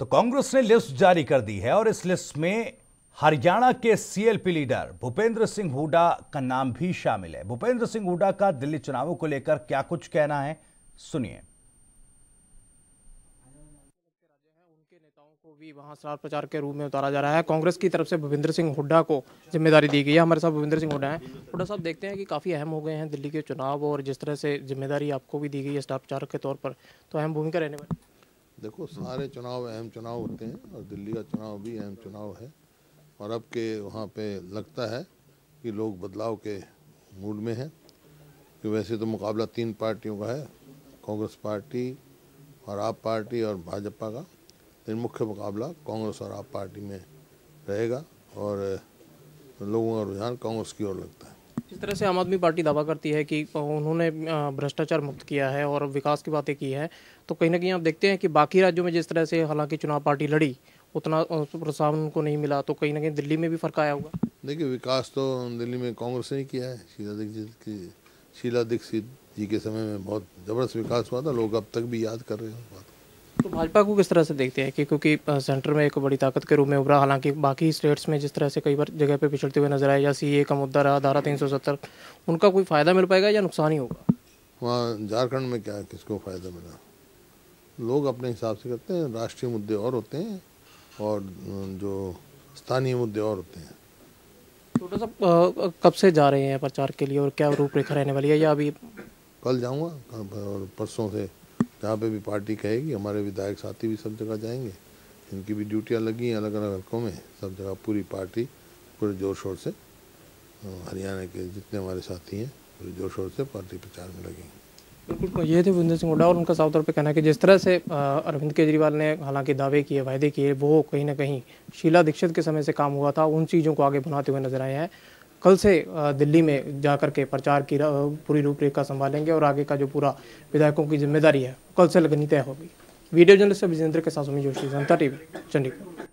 तो कांग्रेस ने लिस्ट जारी कर दी है और इस लिस्ट में हरियाणा के सीएलपी लीडर भूपेंद्र सिंह हुडा का नाम भी शामिल है। भूपेंद्र सिंह हुडा का दिल्ली चुनावों को लेकर क्या कुछ कहना है? सुनिए। भी वहाँ स्टार प्रचार के रूप में उतारा जा रहा है। कांग्रेस की तरफ़ से भूपेंद्र सिंह हुड्डा को ज़िम्मेदारी दी गई है। हमारे साथ भूपेंद्र सिंह हुड्डा हैं। हुड्डा साहब, देखते हैं कि काफ़ी अहम हो गए हैं दिल्ली के चुनाव और जिस तरह से ज़िम्मेदारी आपको भी दी गई है स्टार प्रचारक के तौर पर तो अहम भूमिका रहने वाली देखो, सारे चुनाव अहम चुनाव होते हैं और दिल्ली का चुनाव भी अहम चुनाव है। और अब के वहाँ पे लगता है कि लोग बदलाव के मूड में हैं। कि वैसे तो मुकाबला तीन पार्टियों का है, कांग्रेस पार्टी और आप पार्टी और भाजपा का। लेकिन मुख्य मुकाबला कांग्रेस और आप पार्टी में रहेगा और लोगों का रुझान कांग्रेस की ओर लगता है। जिस तरह से आम आदमी पार्टी दावा करती है कि उन्होंने भ्रष्टाचार मुक्त किया है और विकास की बातें की है। तो कहीं ना कहीं आप देखते हैं कि बाकी राज्यों में जिस तरह से हालाँकि चुनाव पार्टी लड़ी, उतना प्रोत्साहन उनको नहीं मिला तो कहीं ना कहीं दिल्ली में भी फ़र्क आया होगा। देखिए, विकास तो दिल्ली में कांग्रेस ने किया है। शीला दीक्षित की, शीला दीक्षित जी के समय में बहुत ज़बरदस्त विकास हुआ था। लोग अब तक भी याद कर रहे हैं। तो भाजपा को किस तरह से देखते हैं कि क्योंकि सेंटर में एक बड़ी ताकत के रूप में उभरा हालाँकि बाकी स्टेट्स में जिस तरह से कई बार जगह पे पिछड़ते हुए नज़र आए या सी ए का मुद्दा रहा धारा तीन सौ सत्तर उनका कोई फ़ायदा मिल पाएगा या नुकसान ही होगा? वहाँ झारखंड में क्या है किसको फ़ायदा मिला? लोग अपने हिसाब से करते हैं राष्ट्रीय मुद्दे और होते हैं और जो स्थानीय मुद्दे और होते हैं। छोटा सा कब से जा रहे हैं प्रचार के लिए और क्या रूपरेखा रहने वाली है या अभी कल जाऊँगा और परसों से जहाँ पे भी पार्टी कहेगी, हमारे विधायक साथी भी सब जगह जाएँगे। इनकी भी ड्यूटियाँ लगी हैं अलग अलग हल्कों में, सब जगह पूरी पार्टी, पूरे ज़ोर शोर से हरियाणा के जितने हमारे साथी हैं, पूरे ज़ोर शोर से पार्टी प्रचार में लगेंगे बिल्कुल ये थे भूपेंद्र सिंह हुड्डा और उनका साफ़ तौर पर कहना है कि जिस तरह से अरविंद केजरीवाल ने हालाँकि दावे किए, वायदे किए, वो कहीं ना कहीं शीला दीक्षित के समय से काम हुआ था, उन चीज़ों को आगे बनाते हुए नज़र आए हैं। कल से दिल्ली में जाकर के प्रचार की पूरी रूपरेखा संभालेंगे और आगे का जो पूरा विधायकों की ज़िम्मेदारी है, कल से लगनी तय होगी। वीडियो जर्नलिस्ट विजेंद्र के साथ जोशी, जनता टीवी, चंडीगढ़।